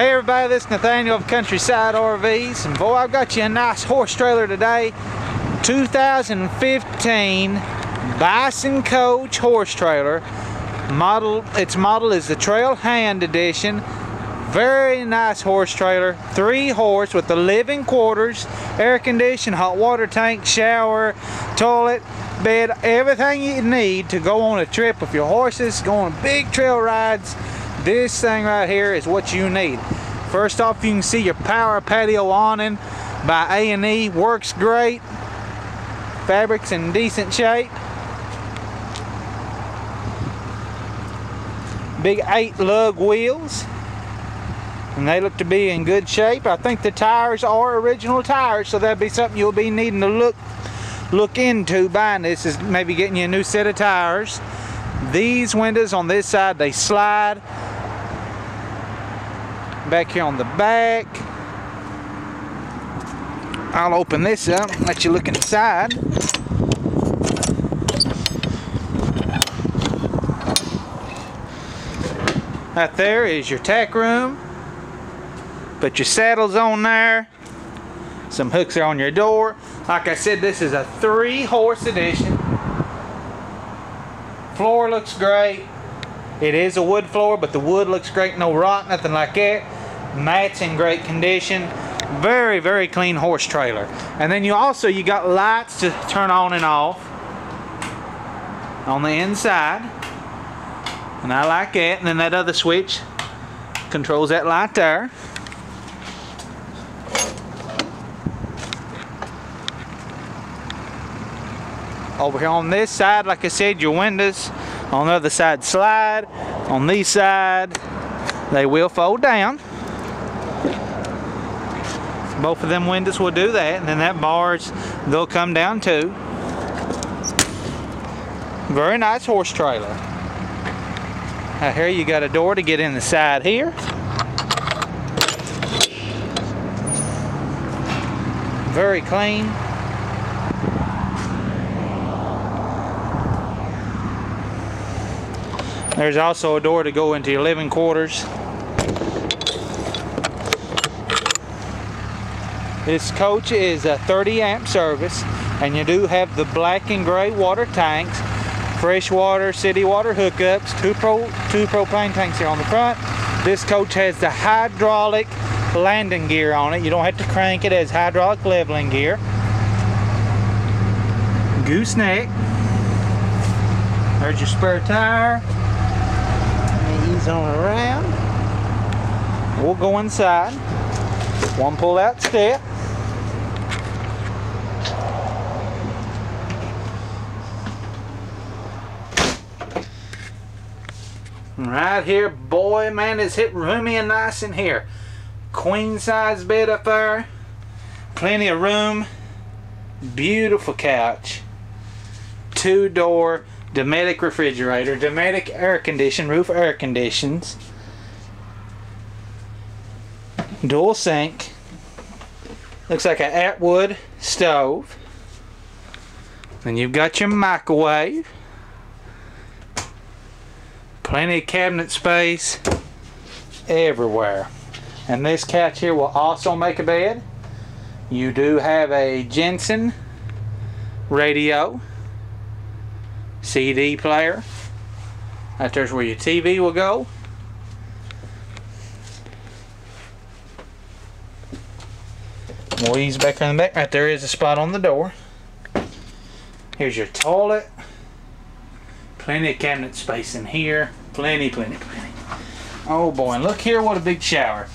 Hey everybody, this is Nathaniel of Countryside RVs and boy I've got you a nice horse trailer today. 2015 Bison Coach horse trailer. Model its model is the Trail Hand edition. Very nice horse trailer. Three horse with the living quarters air conditioned hot water tank shower toilet bed everything you need to go on a trip. With your horses go on big trail rides this thing right here is what you need. First off, you can see your power patio awning by A&E. Works great. Fabric's in decent shape. Big 8 lug wheels. And they look to be in good shape. I think the tires are original tires, so that'd be something you'll be needing to look look into buying this is maybe getting you a new set of tires. These windows on this side, they slide back here on the back. I'll open this up and let you look inside. Right there is your tack room. Put your saddles on there. Some hooks are on your door. Like I said, this is a three horse edition. Floor looks great. It is a wood floor, but the wood looks great. No rot, nothing like that. Mats in great condition. Very, very clean horse trailer. And then you also, you got lights to turn on and off on the inside. And I like that. And then that other switch controls that light there. Over here on this side, like I said, your windows on the other side slide. On these side, they will fold down. Both of them windows will do that. And then that bars, they'll come down too. Very nice horse trailer. Now here you got a door to get in the side here. Very clean. There's also a door to go into your living quarters. This coach is a 30 amp service and you do have the black and gray water tanks, fresh water, city water hookups, two, pro, two propane tanks here on the front. This coach has the hydraulic landing gear on it. You don't have to crank it, has hydraulic leveling gear. Gooseneck. There's your spare tire. Ease on around. We'll go inside. One pull out step. Right here, boy, man, it's hit roomy and nice in here. Queen size bed up there. Plenty of room. Beautiful couch. Two door Dometic refrigerator. Dometic air condition, roof air conditions. Dual sink. Looks like an Atwood stove. Then you've got your microwave. Plenty of cabinet space everywhere. And this couch here will also make a bed. You do have a Jensen radio, CD player. Right there's where your TV will go. We'll ease back in the back. Right there is a spot on the door. Here's your toilet. Plenty of cabinet space in here. Plenty, plenty, plenty. Oh boy, and look here what a big shower.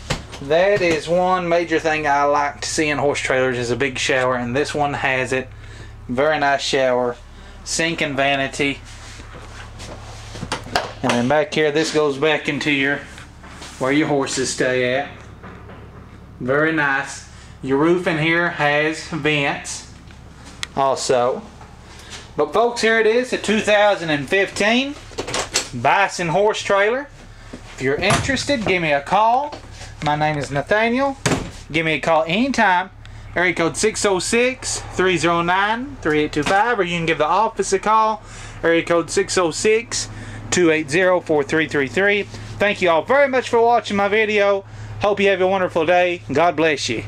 That is one major thing I like to see in horse trailers is a big shower and this one has it. Very nice shower. Sink and vanity. And then back here this goes back into your where your horses stay at. Very nice. Your roof in here has vents also. But folks, here it is, a 2015 Bison horse trailer. If you're interested, give me a call. My name is Nathaniel. Give me a call anytime. Area code 606-309-3825 or you can give the office a call. Area code 606-280-4333. Thank you all very much for watching my video. Hope you have a wonderful day. God bless you.